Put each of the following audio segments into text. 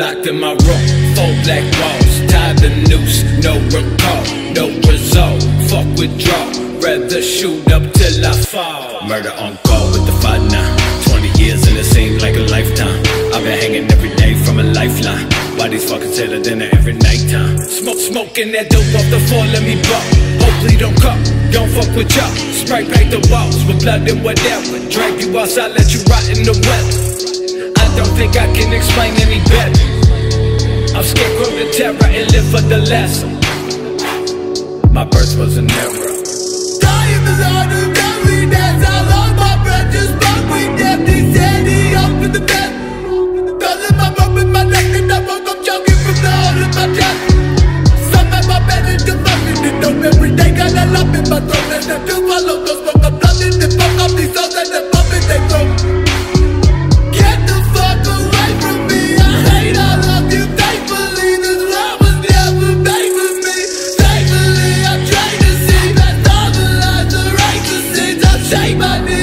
Locked in my room, four black walls, tied the noose, no recall, no result. Fuck withdraw, rather shoot up till I fall. Murder on call with the fight now. 20 years and it seems like a lifetime. I've been hanging every day from a lifeline. These fucking tailor dinner every nighttime? Smoke, smoking that dope off the floor, let me buck. Hopefully don't come, don't fuck with y'all. Spray paint the walls with blood and whatever. Drag you outside, let you rot in the weather. Think I can explain any better. I'm scarecrow to terror and live for the lesson. My birth was an error.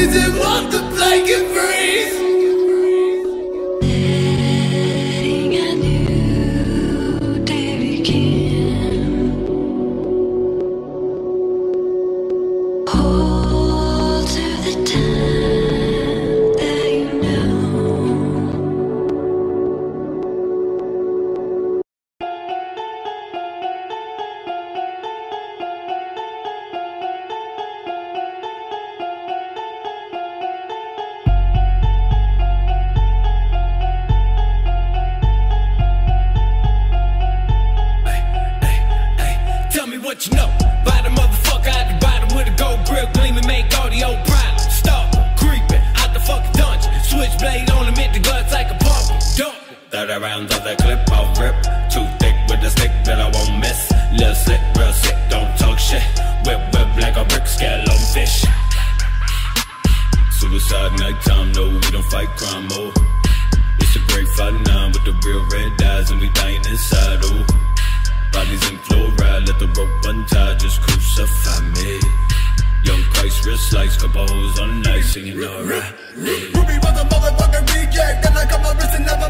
My want and walk the plank Thirty rounds of that clip, I'll rip. Too thick with the stick that I won't miss. Little slick, real sick, don't talk shit. Whip, whip like a brick, scale on fish. Suicide nighttime, no, we don't fight crime, oh. It's a great fight now with the real red eyes and we dying inside, oh. Bodies in fluoride, let the rope untie, just crucify me. Young Christ, wrist slice, couple hoes on ice, singing alright. Ruby was a motherfucking reject. Then I cut my wrist and never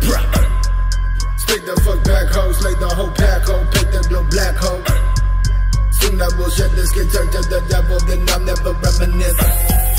shit, this can turn to the devil, then I'll never reminisce.